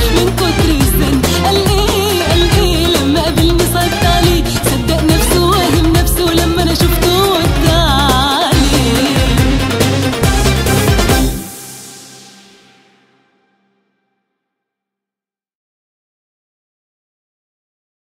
Me encontré